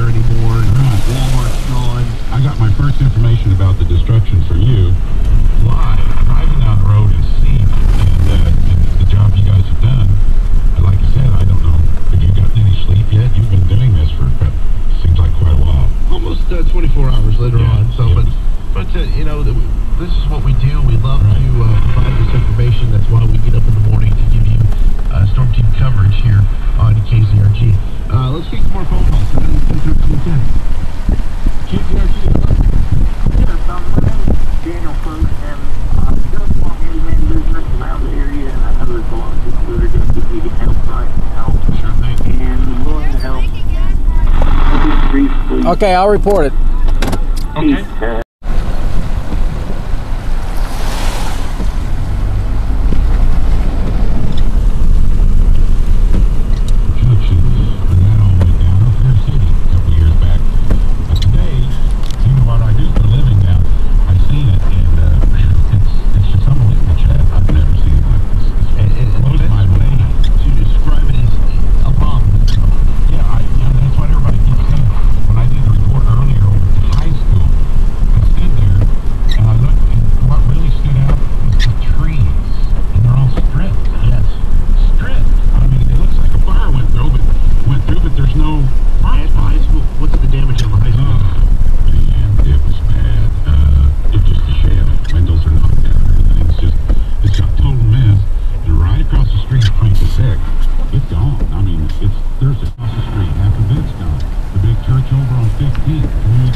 Security Board, Walmart's gone. I got my first information about the destruction for you live, driving down the road and seeing and, uh, and the job you guys have done. And like I said, I don't know if you've gotten any sleep yet. You've been doing this for about, seems like quite a while. Almost uh, 24 hours later yeah, on. So, yeah. but but uh, you know, this is what we do. We love right. to. Uh, Okay, I'll report it. Okay.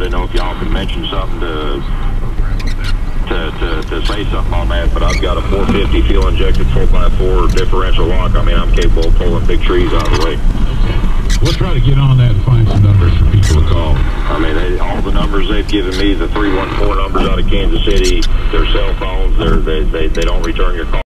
I don't know if y'all can mention something to, to, to, to say something on that, but I've got a 450 fuel injected 4x4 differential lock. I mean, I'm capable of pulling big trees out of the way. We'll try to get on that and find some numbers for people to call. I mean, they, all the numbers they've given me, the 314 numbers out of Kansas City, their cell phones, they, they, they don't return your call.